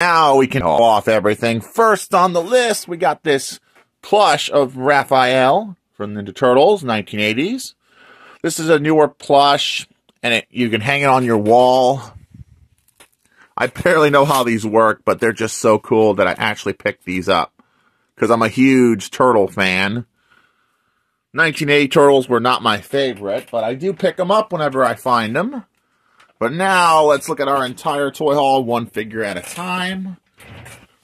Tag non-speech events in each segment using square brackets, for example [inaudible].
Now we can off everything. First on the list, we got this plush of Raphael from Ninja Turtles, 1980s. This is a newer plush, and it, you can hang it on your wall. I barely know how these work, but they're just so cool that I actually picked these up because I'm a huge turtle fan. 1980 turtles were not my favorite, but I do pick them up whenever I find them. But now let's look at our entire toy haul, one figure at a time.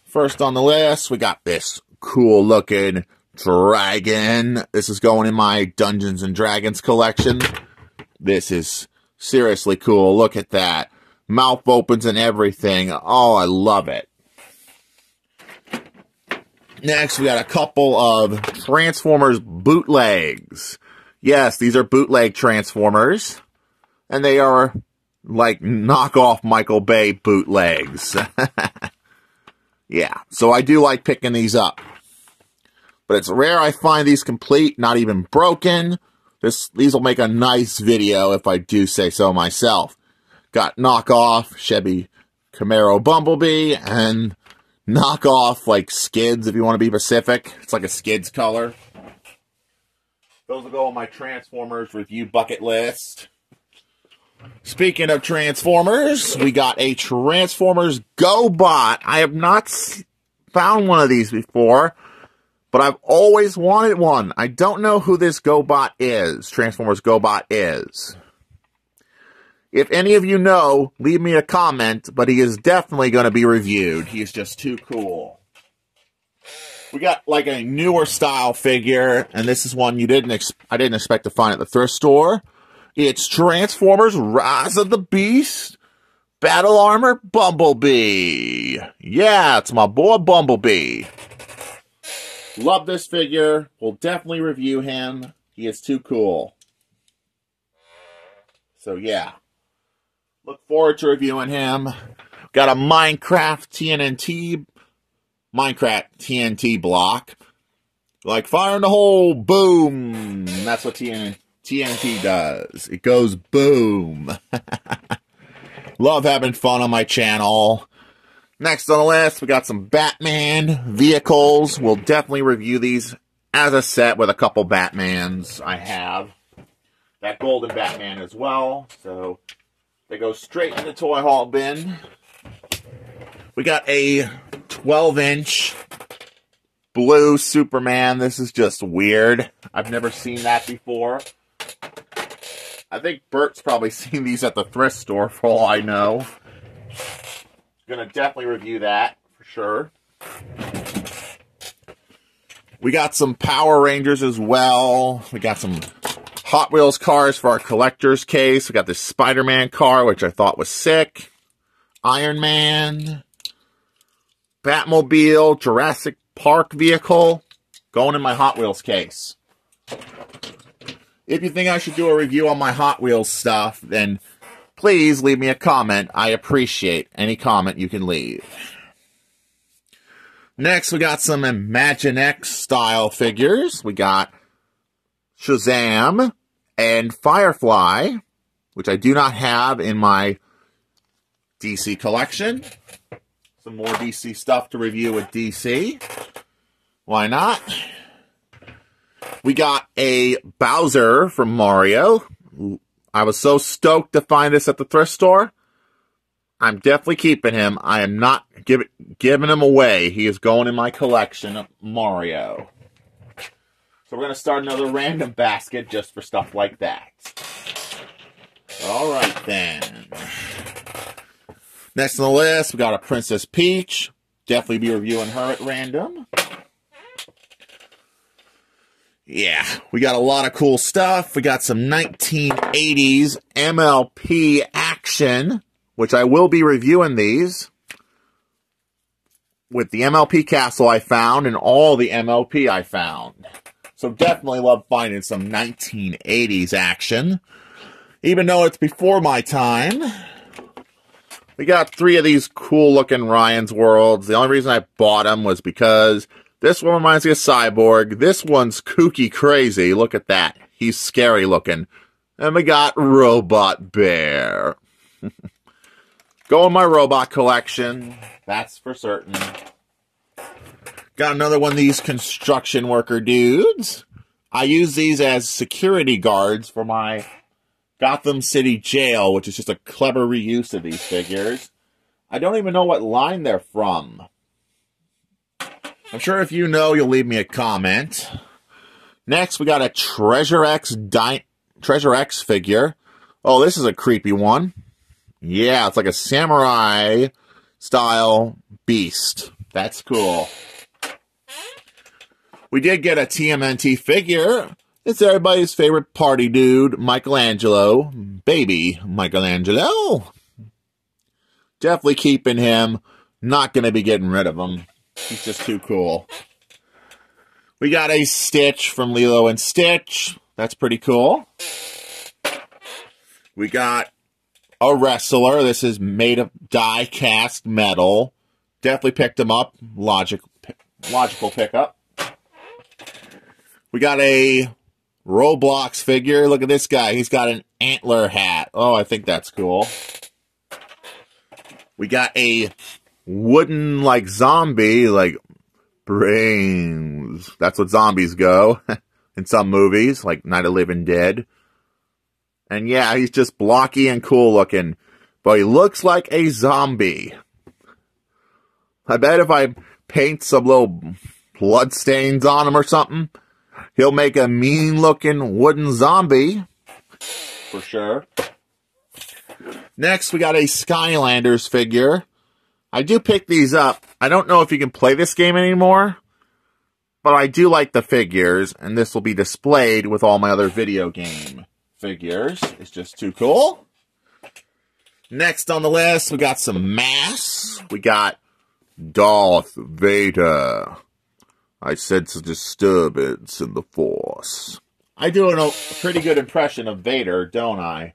First on the list, we got this cool looking dragon. This is going in my Dungeons and Dragons collection. This is seriously cool. Look at that. Mouth opens and everything. Oh, I love it. Next, we got a couple of Transformers bootlegs. Yes, these are bootleg Transformers. And they are like knockoff Michael Bay bootlegs. [laughs] yeah, so I do like picking these up. But it's rare I find these complete, not even broken. This These will make a nice video if I do say so myself. Got knockoff Chevy Camaro Bumblebee and knockoff like skids if you want to be specific. It's like a skids color. Those will go on my Transformers review bucket list. Speaking of Transformers, we got a Transformers GoBot. I have not found one of these before, but I've always wanted one. I don't know who this GoBot is, Transformers GoBot is. If any of you know, leave me a comment, but he is definitely going to be reviewed. He is just too cool. We got like a newer style figure, and this is one you didn't I didn't expect to find at the thrift store. It's Transformers Rise of the Beast Battle Armor Bumblebee. Yeah, it's my boy Bumblebee. Love this figure. We'll definitely review him. He is too cool. So yeah. Look forward to reviewing him. Got a Minecraft TNT Minecraft TNT block. Like fire in the hole, boom. That's what TNT TNT does. It goes boom. [laughs] Love having fun on my channel. Next on the list, we got some Batman vehicles. We'll definitely review these as a set with a couple Batmans I have. That golden Batman as well. So they go straight in the toy haul bin. We got a 12 inch blue Superman. This is just weird. I've never seen that before. I think Bert's probably [laughs] seen these at the thrift store for all I know. Gonna definitely review that for sure. We got some Power Rangers as well. We got some Hot Wheels cars for our collector's case. We got this Spider-Man car, which I thought was sick. Iron Man. Batmobile, Jurassic Park vehicle. Going in my Hot Wheels case. If you think I should do a review on my Hot Wheels stuff, then please leave me a comment. I appreciate any comment you can leave. Next, we got some Imaginext style figures. We got Shazam and Firefly, which I do not have in my DC collection. Some more DC stuff to review with DC. Why not? We got a Bowser from Mario. I was so stoked to find this at the thrift store. I'm definitely keeping him. I am not give, giving him away. He is going in my collection of Mario. So we're going to start another random basket just for stuff like that. All right, then. Next on the list, we got a Princess Peach. Definitely be reviewing her at random. Yeah, we got a lot of cool stuff. We got some 1980s MLP action, which I will be reviewing these with the MLP castle I found and all the MLP I found. So definitely love finding some 1980s action. Even though it's before my time. We got three of these cool looking Ryan's Worlds. The only reason I bought them was because this one reminds me of Cyborg. This one's kooky crazy. Look at that. He's scary looking. And we got Robot Bear. [laughs] Go in my robot collection. That's for certain. Got another one these construction worker dudes. I use these as security guards for my Gotham City Jail, which is just a clever reuse of these figures. I don't even know what line they're from. I'm sure if you know, you'll leave me a comment. Next, we got a Treasure X Di Treasure X figure. Oh, this is a creepy one. Yeah, it's like a samurai style beast. That's cool. We did get a TMNT figure. It's everybody's favorite party dude, Michelangelo. Baby Michelangelo. Definitely keeping him. Not going to be getting rid of him. He's just too cool. We got a Stitch from Lilo and Stitch. That's pretty cool. We got a wrestler. This is made of die cast metal. Definitely picked him up. Logic, logical pickup. We got a Roblox figure. Look at this guy. He's got an antler hat. Oh, I think that's cool. We got a wooden, like, zombie, like, brains. That's what zombies go [laughs] in some movies, like Night of Living Dead. And yeah, he's just blocky and cool looking, but he looks like a zombie. I bet if I paint some little blood stains on him or something, he'll make a mean looking wooden zombie. For sure. Next, we got a Skylanders figure. I do pick these up. I don't know if you can play this game anymore, but I do like the figures, and this will be displayed with all my other video game figures. It's just too cool. Next on the list, we got some masks. We got Darth Vader. I sense a disturbance in the Force. I do a pretty good impression of Vader, don't I?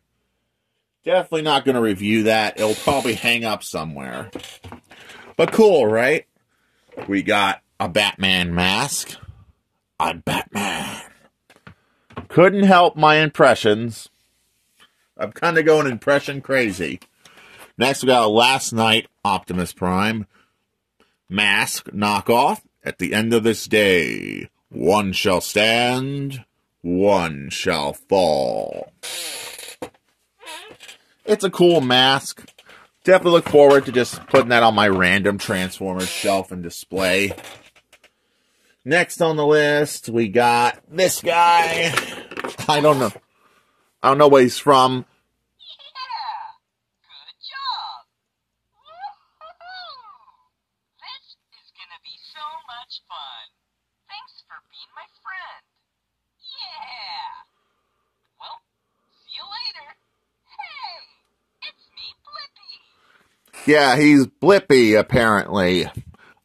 Definitely not going to review that. It'll probably hang up somewhere. But cool, right? We got a Batman mask. I'm Batman. Couldn't help my impressions. I'm kind of going impression crazy. Next, we got a Last Knight Optimus Prime mask knockoff. At the end of this day, one shall stand, one shall fall. It's a cool mask. Definitely look forward to just putting that on my random Transformers shelf and display. Next on the list, we got this guy. I don't know. I don't know where he's from. Yeah, he's Blippi, apparently.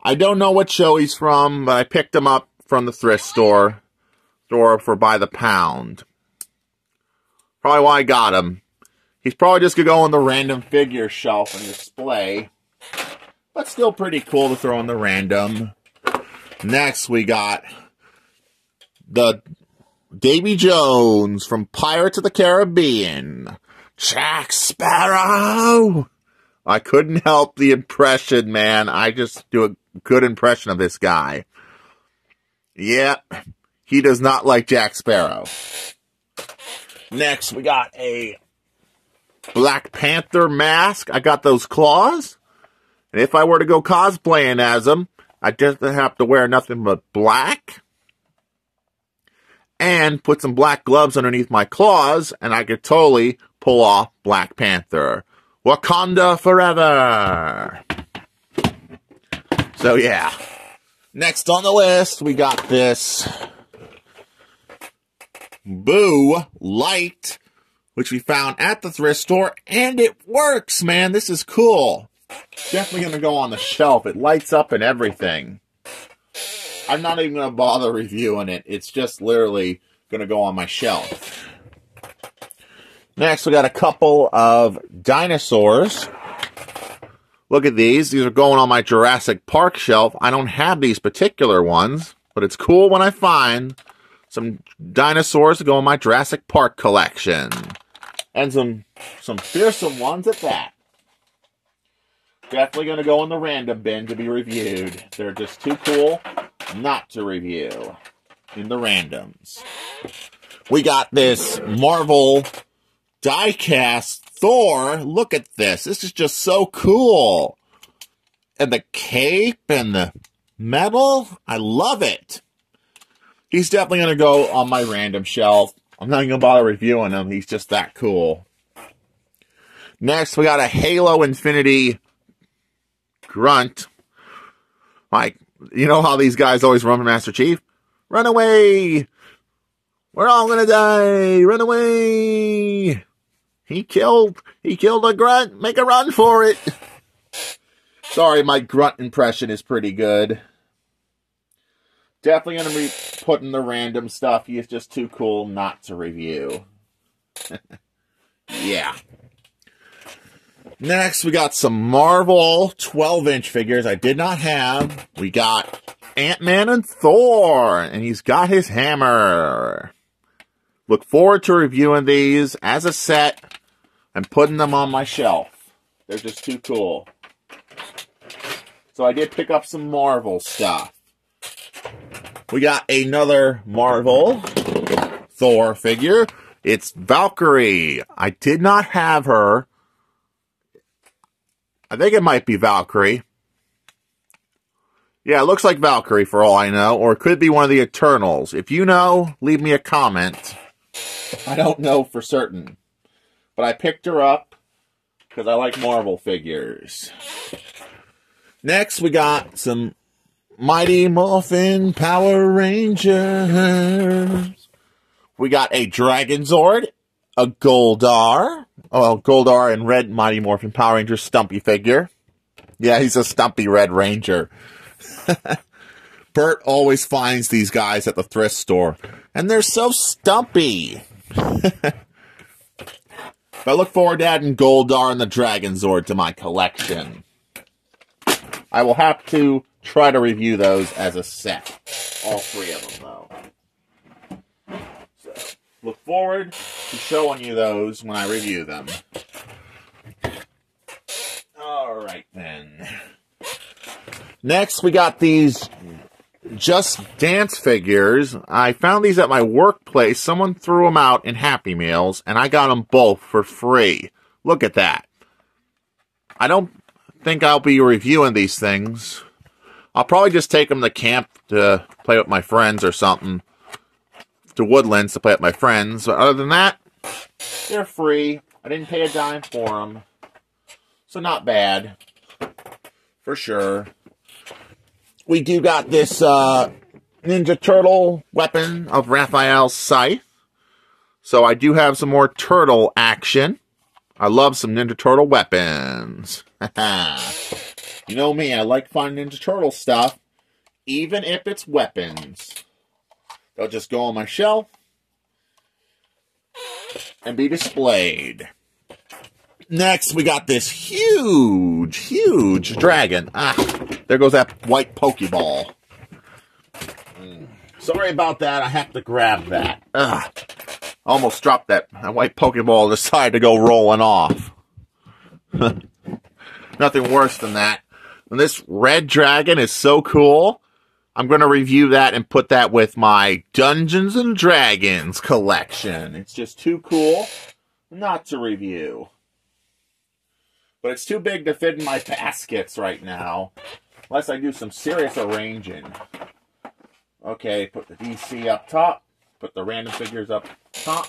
I don't know what show he's from, but I picked him up from the thrift store store for by the pound. Probably why I got him. He's probably just gonna go on the random figure shelf and display. But still pretty cool to throw in the random. Next we got the Davy Jones from Pirates of the Caribbean. Jack Sparrow! I couldn't [laughs] help the impression, man. I just do a good impression of this guy. Yeah, he does not like Jack Sparrow. Next, we got a Black Panther mask. I got those claws. And if I were to go cosplaying as him, I just have to wear nothing but black and put some black gloves underneath my claws, and I could totally pull off Black Panther. Wakanda forever. So yeah. Next on the list, we got this Boo Light, which we found at the thrift store, and it works, man. This is cool. Definitely gonna go on the shelf. It lights up and everything. I'm not even gonna bother reviewing it. It's just literally gonna go on my shelf. Next, we got a couple of dinosaurs. Look at these. These are going on my Jurassic Park shelf. I don't have these particular ones, but it's cool when I find some dinosaurs to go in my Jurassic Park collection. And some, some fearsome ones at that. Definitely going to go in the random bin to be reviewed. They're just too cool not to review in the randoms. We got this Marvel diecast Thor. Look at this. This is just so cool. And the cape and the metal. I love it. He's definitely going to go on my random shelf. I'm not even going to bother reviewing him. He's just that cool. Next, we got a Halo Infinity Grunt. Like, you know how these guys always run Master Chief? Run away! We're all gonna die! Run away! He killed, he killed a grunt! Make a run for it! Sorry, my grunt impression is pretty good. Definitely gonna be putting the random stuff. He is just too cool not to review. [laughs] yeah. Next, we got some Marvel 12 inch figures I did not have. We got Ant Man and Thor, and he's got his hammer. Look forward to reviewing these as a set and putting them on my shelf. They're just too cool. So I did pick up some Marvel stuff. We got another Marvel Thor figure. It's Valkyrie. I did not have her I think it might be Valkyrie. Yeah, it looks like Valkyrie for all I know, or it could be one of the Eternals. If you know, leave me a comment. I don't know for certain. But I picked her up because I like Marvel figures. Next, we got some Mighty Morphin Power Rangers. We got a Dragon Zord, a Goldar, Oh, Goldar and Red Mighty Morphin Power Ranger Stumpy figure. Yeah, he's a stumpy Red Ranger. [laughs] Bert always finds these guys at the thrift store, and they're so stumpy. [laughs] but I look forward to adding Goldar and the Dragon Zord to my collection. I will have to try to review those as a set. All three of them, though. So, Look forward to showing you those when I review them. Alright then. Next, we got these Just Dance figures. I found these at my workplace. Someone threw them out in Happy Meals, and I got them both for free. Look at that. I don't think I'll be reviewing these things. I'll probably just take them to camp to play with my friends or something to Woodlands to play with my friends. But other than that, they're free. I didn't pay a dime for them. So not bad. For sure. We do got this uh, Ninja Turtle weapon of Raphael's scythe. So I do have some more turtle action. I love some Ninja Turtle weapons. [laughs] you know me, I like finding Ninja Turtle stuff, even if it's weapons. They'll just go on my shelf and be displayed. Next, we got this huge, huge dragon. Ah, there goes that white Pokeball. Mm. Sorry about that. I have to grab that. Ugh. Almost dropped that, that white Pokeball decided to go rolling off. [laughs] Nothing worse than that. And this red dragon is so cool. I'm going to review that and put that with my Dungeons and Dragons collection. It's just too cool not to review. But it's too big to fit in my baskets right now. Unless I do some serious arranging. Okay, put the DC up top. Put the random figures up top.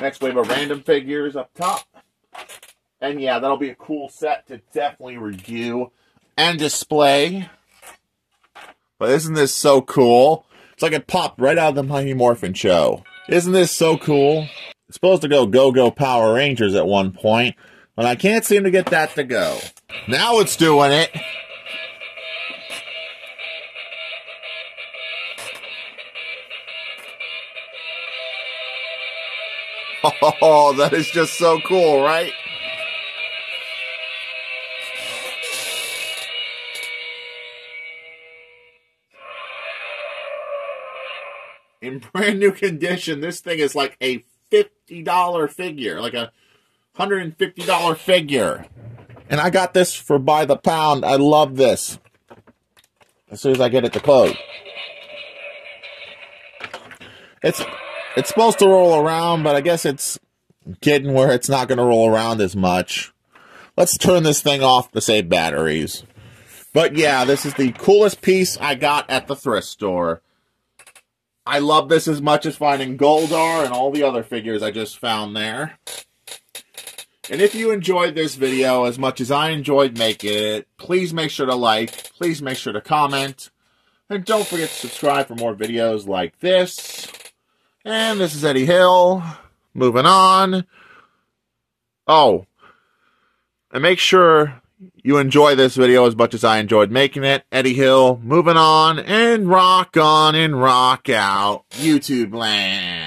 Next wave of random figures up top. And yeah, that'll be a cool set to definitely review and display. But isn't this so cool? It's like it popped right out of the Mighty Morphin show. Isn't this so cool? It's supposed to go Go Go Power Rangers at one point, but I can't seem to get that to go. Now it's doing it. Oh, that is just so cool, right? in brand new condition. This thing is like a $50 figure, like a $150 figure. And I got this for by the pound. I love this. As soon as I get it to close. It's it's supposed to roll around, but I guess it's getting where it's not going to roll around as much. Let's turn this thing off to save batteries. But yeah, this is the coolest piece I got at the thrift store. I love this as much as finding Goldar and all the other figures I just found there. And if you enjoyed this video as much as I enjoyed making it, please make sure to like, please make sure to comment, and don't forget to subscribe for more videos like this. And this is Eddie Hill. Moving on. Oh. And make sure you enjoy this video as much as I enjoyed making it. Eddie Hill, moving on and rock on and rock out YouTube land.